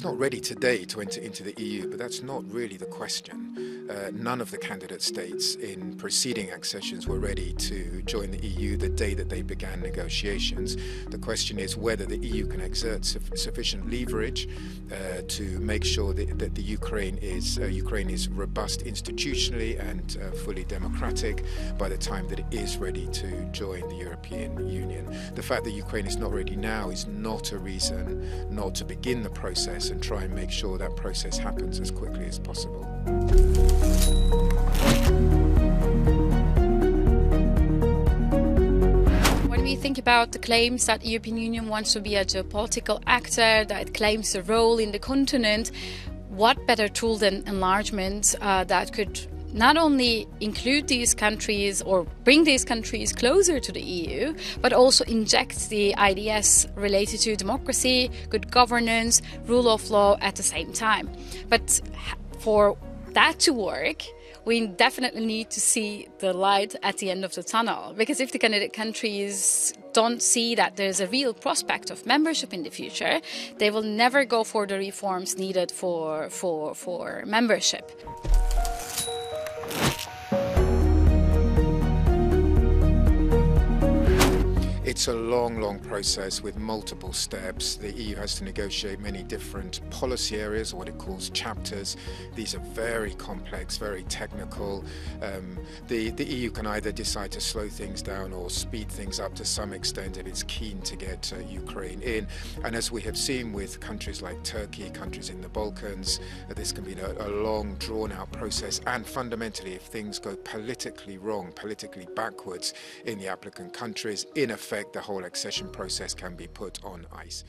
ready today to enter into the EU, but that's not really the question. Uh, none of the candidate states in preceding accessions were ready to join the EU the day that they began negotiations. The question is whether the EU can exert su sufficient leverage uh, to make sure that, that the Ukraine is uh, Ukraine is robust institutionally and uh, fully democratic by the time that it is ready to join the European Union. The fact that Ukraine is not ready now is not a reason not to begin the process and try and make sure that process happens as quickly as possible. When we think about the claims that the European Union wants to be a geopolitical actor, that it claims a role in the continent, what better tool than enlargement uh, that could not only include these countries or bring these countries closer to the EU, but also inject the ideas related to democracy, good governance, rule of law at the same time. But for that to work, we definitely need to see the light at the end of the tunnel. Because if the candidate countries don't see that there's a real prospect of membership in the future, they will never go for the reforms needed for, for, for membership. It's a long, long process with multiple steps. The EU has to negotiate many different policy areas, or what it calls chapters. These are very complex, very technical. Um, the, the EU can either decide to slow things down or speed things up to some extent if it's keen to get uh, Ukraine in. And as we have seen with countries like Turkey, countries in the Balkans, uh, this can be a, a long, drawn out process. And fundamentally, if things go politically wrong, politically backwards in the applicant countries, in the whole accession process can be put on ice.